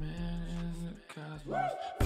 man in the cosmos.